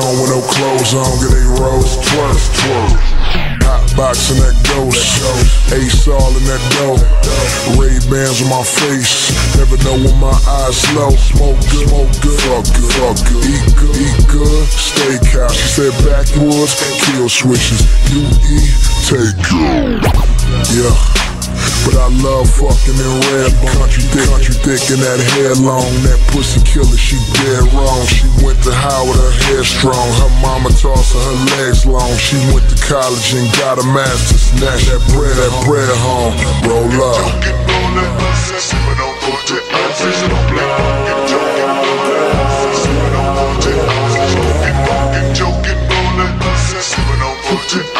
home with no clothes on. Get they rolls twerk, twerk. Hot box that ghost. Ace all in that dough. Ray Bans on my face. Never know when my eyes low. Smoke good, smoke good, fuck good, fuck good. Eat good, eat good. Steakhouse. Said backwoods, kill switches. You eat, take good. Yeah. But I love fucking in red country thick, country thick, and that hair long. That pussy killer, she dead wrong. She went to Howard, her hair strong. Her mama tossed her, her legs long. She went to college and got a master's. Snatch that bread, that bread home. Roll up.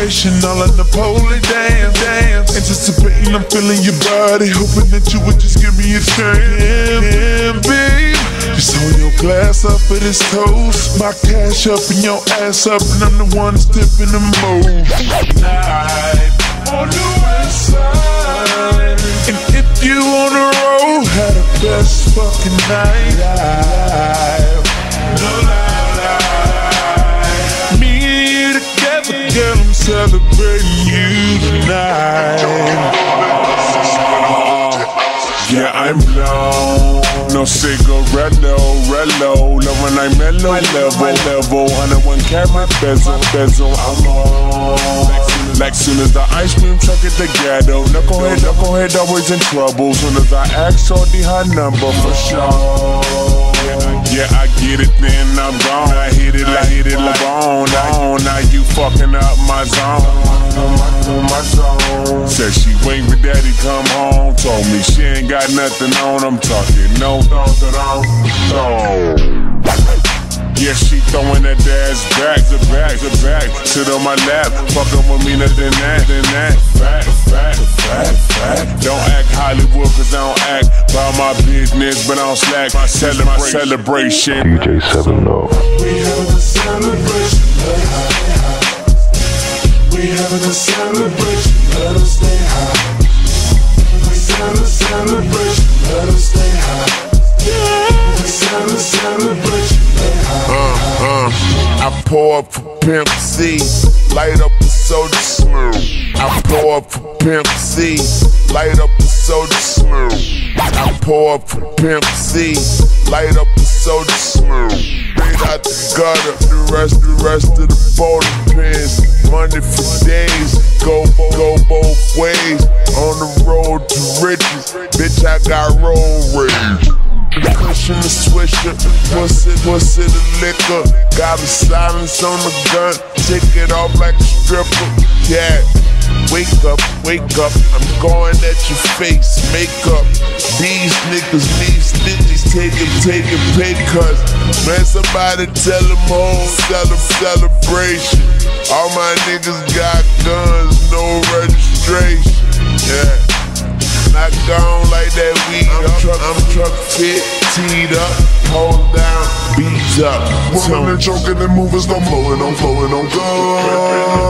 celebration, all in the pole dance, dance. Anticipating, I'm feeling your body, hoping that you would just give me a chance. Babe. Just hold your glass up for this toast. My cash up and your ass up, and I'm the one tipping the most. Night on the west side. And if you on the road, had the best fucking night. Celebrating you tonight. Uh, yeah, I'm blown. No cigarette, no rello. Love when I'm mellow, level, level. 101 carat bezel, bezel. I'm on. Like soon as the ice cream truck at the ghetto. Knucklehead, knucklehead, always in trouble. Soon as I ask Shorty her number for sure. Yeah, I get it, then I'm gone. I hit it my zone. My zone. Said she wait for daddy come home. Told me she ain't got nothing on. I'm talking no, no, no, no. Yeah, she throwing that ass back to back to back. Sit on my lap, fucking with me nothing that, than that. Fact, fact, fact, fact. Don't act Hollywood, cause I don't act by my business, but I don't slack. My celebration. DJ 7Ven-Up. We having a celebration, let high, high. We having a celebration, let us stay high. We having a celebration, let us stay high. We having a celebration, let high. Uh, uh, I pour up for Pimp C, light up the soda smooth. I pour up for Pimp C, light up the soda smooth. I pour up for Pimp C, light up the soda smooth. Straight out the gutter, the rest, the rest of the bowling pins. Money for days, go, go both ways. On the road to riches, bitch, I got road rage. Cushion the swisher, pussy, pussy the liquor. Got me silence on the gun, take it off like a stripper. Yeah, wake up, wake up. I'm going at your face, makeup. These niggas need stitches, taking, taking pay cuts. Man, somebody tell them home, tell them celebration. All my niggas got guns, no registration. Yeah. Not gone like that weed. I'm truck, I'm truck fit, teed up, hold down, beats up. Woman and choking and moving, no flowing, no flowing, no gun.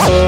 Oh.